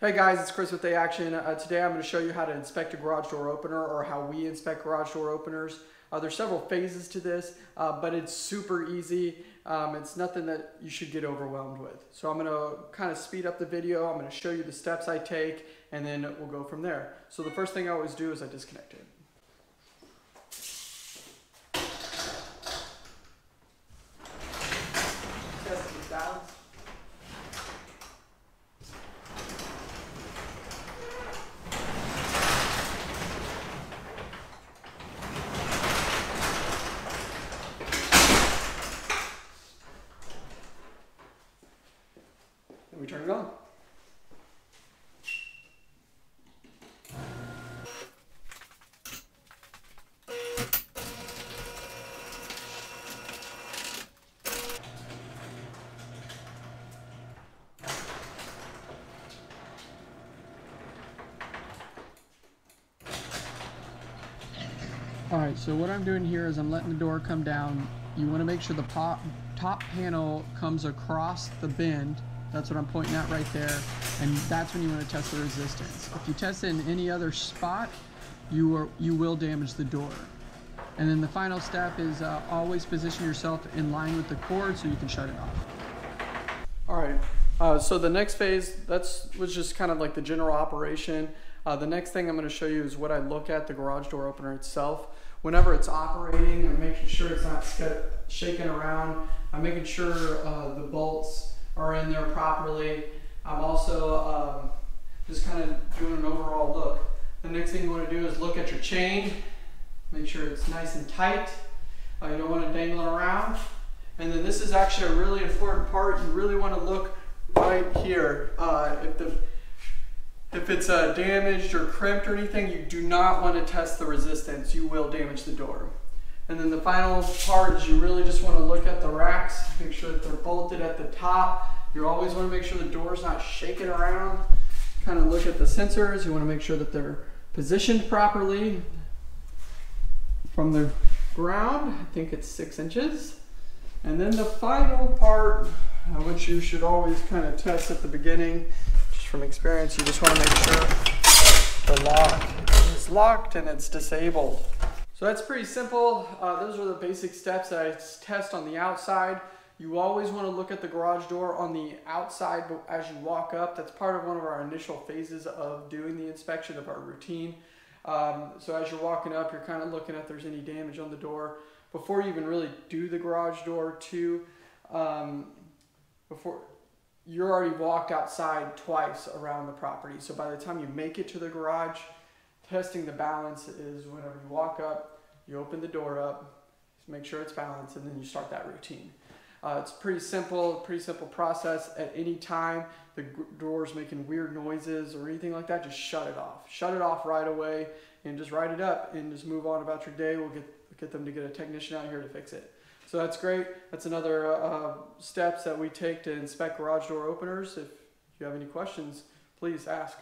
Hey guys, it's Chris with A Action. Uh, today I'm going to show you how to inspect a garage door opener or how we inspect garage door openers. Uh, there's several phases to this, uh, but it's super easy. Um, it's nothing that you should get overwhelmed with. So I'm going to kind of speed up the video. I'm going to show you the steps I take and then we'll go from there. So the first thing I always do is I disconnect it. Test its balance. And we turn it on. All right, so what I'm doing here is I'm letting the door come down. You want to make sure the top panel comes across the bend. That's what I'm pointing at right there. And that's when you want to test the resistance. If you test it in any other spot, you, are, you will damage the door. And then the final step is uh, always position yourself in line with the cord so you can shut it off. All right, uh, so the next phase, that's was just kind of like the general operation. Uh, the next thing I'm going to show you is what I look at the garage door opener itself. Whenever it's operating, I'm making sure it's not shaking around. I'm making sure uh, the bolts are in there properly. I'm also um, just kind of doing an overall look. The next thing you want to do is look at your chain. Make sure it's nice and tight. Uh, you don't want to dangle it around. And then this is actually a really important part. You really want to look right here. Uh, if the if it's uh, damaged or crimped or anything, you do not want to test the resistance. You will damage the door. And then the final part is you really just want to look at the racks, make sure that they're bolted at the top. You always want to make sure the door's not shaking around. Kind of look at the sensors. You want to make sure that they're positioned properly from the ground. I think it's six inches. And then the final part, uh, which you should always kind of test at the beginning, just from experience, you just want to make sure the lock is locked and it's disabled. So that's pretty simple. Uh, those are the basic steps that I test on the outside. You always want to look at the garage door on the outside as you walk up. That's part of one of our initial phases of doing the inspection of our routine. Um, so as you're walking up, you're kind of looking at if there's any damage on the door. Before you even really do the garage door too, um, before you're already walked outside twice around the property. So by the time you make it to the garage, testing the balance is whenever you walk up, you open the door up, make sure it's balanced, and then you start that routine. Uh, it's pretty simple, pretty simple process. At any time the door's making weird noises or anything like that, just shut it off. Shut it off right away and just write it up and just move on about your day. We'll get, get them to get a technician out here to fix it. So that's great. That's another uh, steps that we take to inspect garage door openers. If you have any questions, please ask.